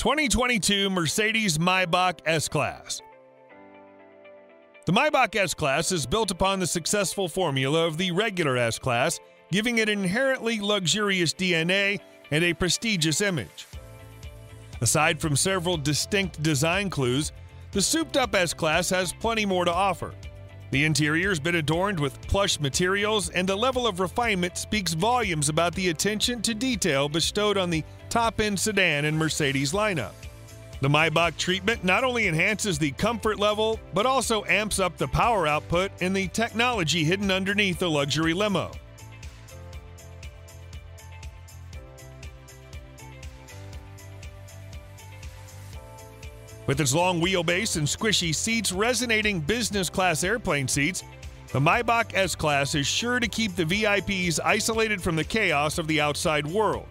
2022 Mercedes Maybach S-Class. The Maybach S-Class is built upon the successful formula of the regular S-Class, giving it inherently luxurious DNA and a prestigious image. Aside from several distinct design clues, the souped-up S-Class has plenty more to offer. The interior's been adorned with plush materials, and the level of refinement speaks volumes about the attention to detail bestowed on the top end sedan in Mercedes lineup. The Maybach treatment not only enhances the comfort level, but also amps up the power output and the technology hidden underneath the luxury limo. With its long wheelbase and squishy seats resonating business class airplane seats, the Maybach S Class is sure to keep the VIPs isolated from the chaos of the outside world.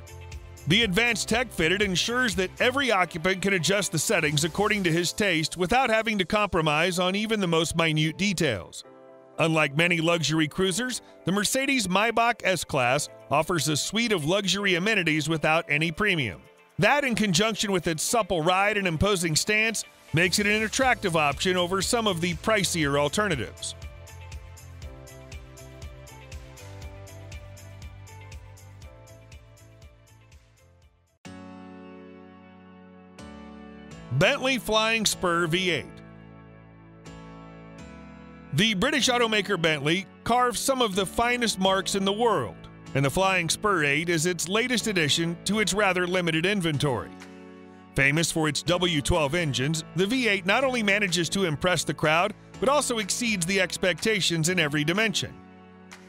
The advanced tech fitted ensures that every occupant can adjust the settings according to his taste without having to compromise on even the most minute details. Unlike many luxury cruisers, the Mercedes Maybach S Class offers a suite of luxury amenities without any premium. That, in conjunction with its supple ride and imposing stance, makes it an attractive option over some of the pricier alternatives. Bentley Flying Spur V8 The British automaker Bentley carved some of the finest marks in the world and the Flying Spur 8 is its latest addition to its rather limited inventory. Famous for its W12 engines, the V8 not only manages to impress the crowd, but also exceeds the expectations in every dimension.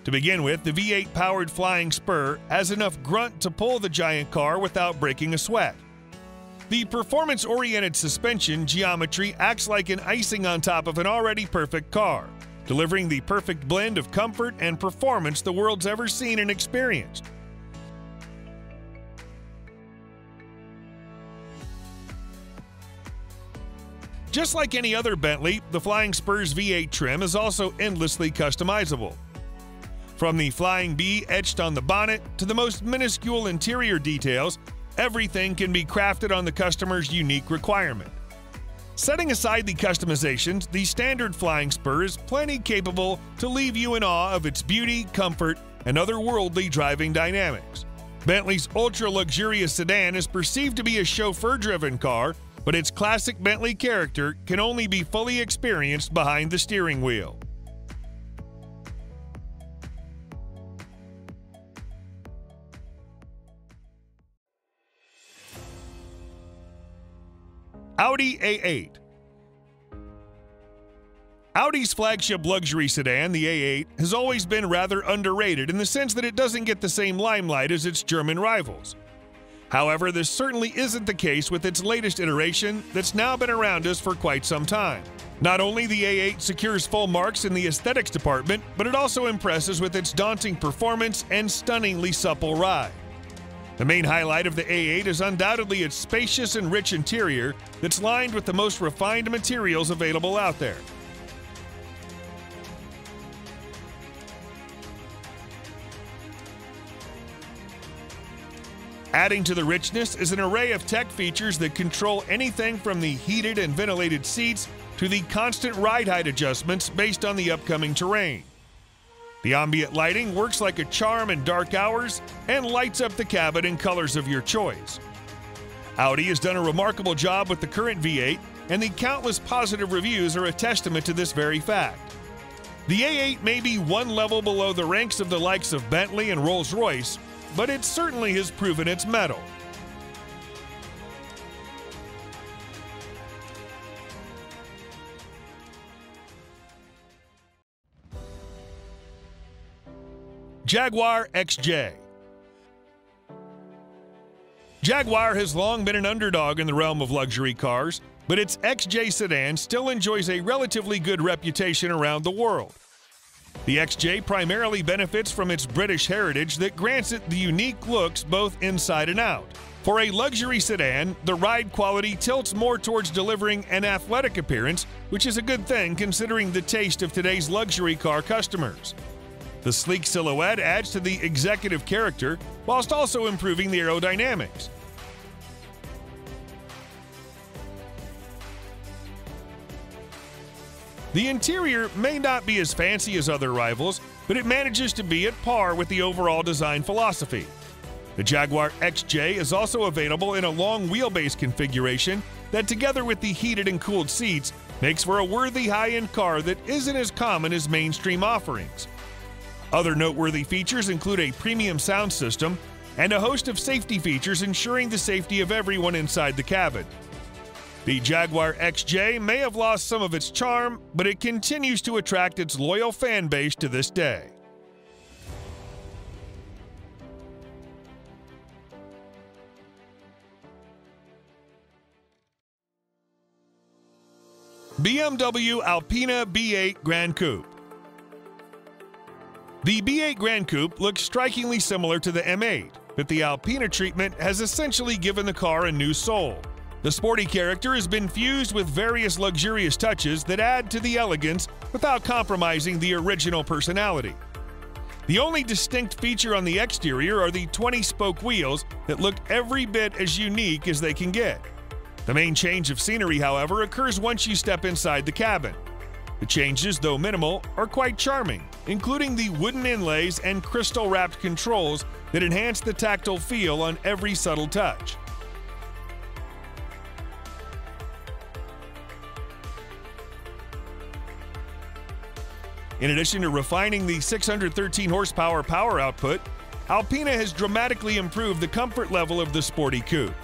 To begin with, the V8 powered Flying Spur has enough grunt to pull the giant car without breaking a sweat. The performance oriented suspension geometry acts like an icing on top of an already perfect car delivering the perfect blend of comfort and performance the world's ever seen and experienced. Just like any other Bentley, the Flying Spurs V8 trim is also endlessly customizable. From the Flying B etched on the bonnet to the most minuscule interior details, everything can be crafted on the customer's unique requirement. Setting aside the customizations, the standard flying spur is plenty capable to leave you in awe of its beauty, comfort, and otherworldly driving dynamics. Bentley's ultra luxurious sedan is perceived to be a chauffeur driven car, but its classic Bentley character can only be fully experienced behind the steering wheel. Audi A8. Audi's flagship luxury sedan, the A8, has always been rather underrated in the sense that it doesn't get the same limelight as its German rivals. However, this certainly isn't the case with its latest iteration that's now been around us for quite some time. Not only the A8 secures full marks in the aesthetics department, but it also impresses with its daunting performance and stunningly supple ride. The main highlight of the A8 is undoubtedly its spacious and rich interior that's lined with the most refined materials available out there. Adding to the richness is an array of tech features that control anything from the heated and ventilated seats to the constant ride height adjustments based on the upcoming terrain. The ambient lighting works like a charm in dark hours and lights up the cabin in colors of your choice. Audi has done a remarkable job with the current A8, and the countless positive reviews are a testament to this very fact. The A8 may be one level below the ranks of the likes of Bentley and Rolls Royce, but it certainly has proven its mettle. Jaguar XJ. Jaguar has long been an underdog in the realm of luxury cars, but its XJ sedan still enjoys a relatively good reputation around the world. The XJ primarily benefits from its British heritage that grants it the unique looks both inside and out. For a luxury sedan, the ride quality tilts more towards delivering an athletic appearance, which is a good thing considering the taste of today's luxury car customers. The sleek silhouette adds to the executive character whilst also improving the aerodynamics. The interior may not be as fancy as other rivals, but it manages to be at par with the overall design philosophy. The Jaguar XJ is also available in a long wheelbase configuration that, together with the heated and cooled seats, makes for a worthy high end car that isn't as common as mainstream offerings. Other noteworthy features include a premium sound system and a host of safety features ensuring the safety of everyone inside the cabin. The Jaguar XJ may have lost some of its charm, but it continues to attract its loyal fan base to this day. BMW Alpina B8 Gran Coupe The B8 Gran Coupe looks strikingly similar to the M8, but the Alpina treatment has essentially given the car a new soul. The sporty character has been fused with various luxurious touches that add to the elegance without compromising the original personality. The only distinct feature on the exterior are the 20 spoke wheels that look every bit as unique as they can get. The main change of scenery, however, occurs once you step inside the cabin. The changes, though minimal, are quite charming, including the wooden inlays and crystal wrapped controls that enhance the tactile feel on every subtle touch. In addition to refining the 613 horsepower power output, Alpina has dramatically improved the comfort level of the sporty coupe.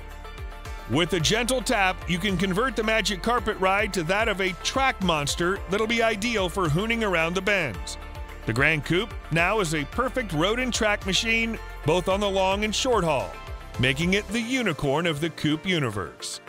With a gentle tap, you can convert the Magic Carpet ride to that of a track monster that'll be ideal for hooning around the bends. The Gran Coupe now is a perfect road and track machine, both on the long and short haul, making it the unicorn of the coupe universe.